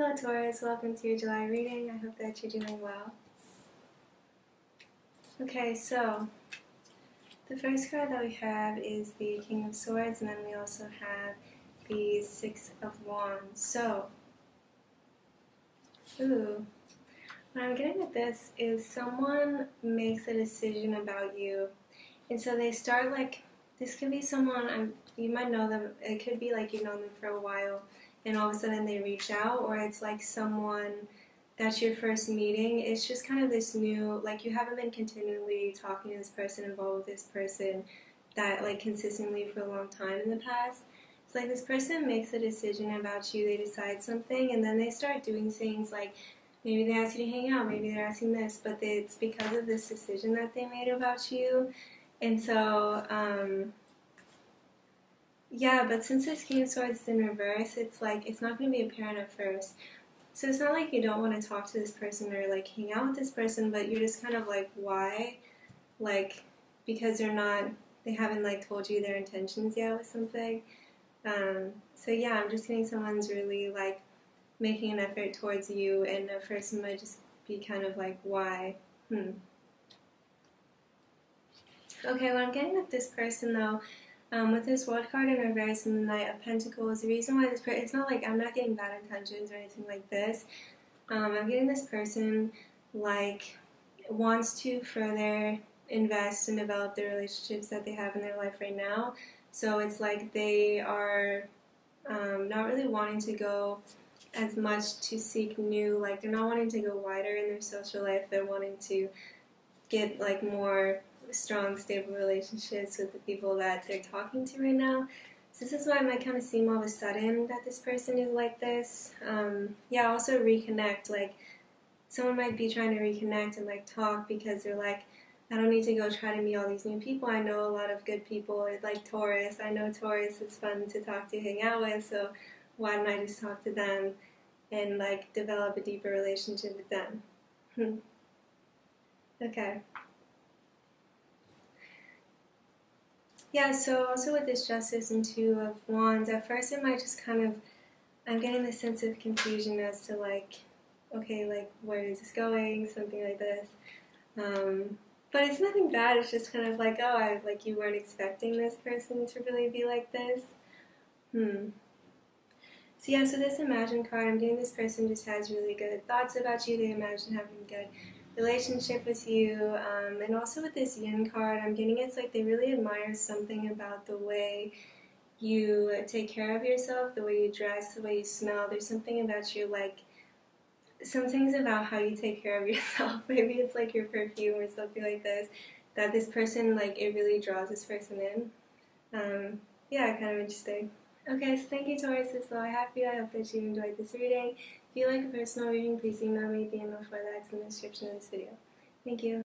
Hello Taurus, welcome to your July reading. I hope that you're doing well. Okay, so the first card that we have is the King of Swords, and then we also have the Six of Wands. So, ooh, what I'm getting at this is someone makes a decision about you, and so they start like this could be someone I'm, you might know them. It could be like you've known them for a while, and all of a sudden they reach out, or it's like someone that's your first meeting. It's just kind of this new, like you haven't been continually talking to this person, involved with this person that like consistently for a long time in the past. It's like this person makes a decision about you, they decide something, and then they start doing things like maybe they ask you to hang out, maybe they're asking this, but it's because of this decision that they made about you. And so, um, yeah, but since this King of Swords is in reverse, it's like it's not going to be apparent at first. So it's not like you don't want to talk to this person or like hang out with this person, but you're just kind of like, why? Like, because they're not, they haven't like told you their intentions yet with something. Um, so yeah, I'm just getting someone's really like making an effort towards you, and at first it might just be kind of like, why? Hmm. Okay, well, I'm getting with this person though, um, with this world card in reverse and the Knight of Pentacles, the reason why this person, it's not like I'm not getting bad intentions or anything like this. Um, I'm getting this person like wants to further invest and develop the relationships that they have in their life right now. So it's like they are um, not really wanting to go as much to seek new, like they're not wanting to go wider in their social life. They're wanting to get like more strong, stable relationships with the people that they're talking to right now. So this is why it might kind of seem all of a sudden that this person is like this. Um, yeah, also reconnect. Like someone might be trying to reconnect and like talk because they're like, I don't need to go try to meet all these new people. I know a lot of good people, like Taurus. I know Taurus is fun to talk to, hang out with. So why don't I just talk to them and like develop a deeper relationship with them? Hmm. okay. Yeah, so also with this Justice and Two of Wands, at first it might just kind of, I'm getting the sense of confusion as to like, okay, like where is this going, something like this. Um, but it's nothing bad, it's just kind of like, oh, I, like you weren't expecting this person to really be like this. Hmm. So yeah, so this Imagine card, I'm getting this person just has really good thoughts about you, they imagine having good relationship with you. Um, and also with this yin card, I'm getting it's like they really admire something about the way you take care of yourself, the way you dress, the way you smell. There's something about you like some things about how you take care of yourself. Maybe it's like your perfume or something like this. That this person like it really draws this person in. Um, yeah, kind of interesting. Okay, so thank you Taurus, that's all I have you. I hope that you enjoyed this reading. If you like a personal reading, please email me. The email for that's in the description of this video. Thank you.